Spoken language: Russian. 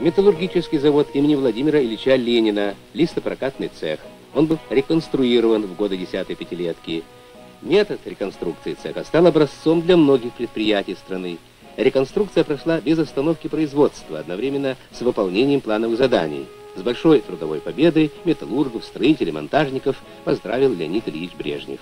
Металлургический завод имени Владимира Ильича Ленина, листопрокатный цех. Он был реконструирован в годы десятой пятилетки. Метод реконструкции цеха стал образцом для многих предприятий страны. Реконструкция прошла без остановки производства, одновременно с выполнением плановых заданий. С большой трудовой победой металлургов, строителей, монтажников поздравил Леонид Ильич Брежнев.